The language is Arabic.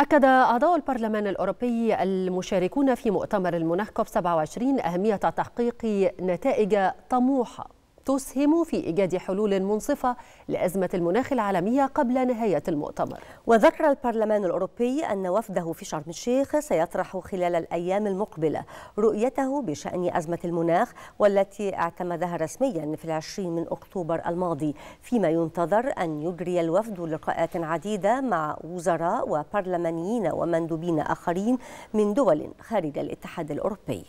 أكد أعضاء البرلمان الأوروبي المشاركون في مؤتمر المناخ كوب 27 أهمية تحقيق نتائج طموحة. تسهم في إيجاد حلول منصفة لأزمة المناخ العالمية قبل نهاية المؤتمر. وذكر البرلمان الأوروبي أن وفده في شرم الشيخ سيطرح خلال الأيام المقبلة رؤيته بشأن أزمة المناخ والتي اعتمدها رسميا في العشرين من أكتوبر الماضي فيما ينتظر أن يجري الوفد لقاءات عديدة مع وزراء وبرلمانيين ومندوبين آخرين من دول خارج الاتحاد الأوروبي.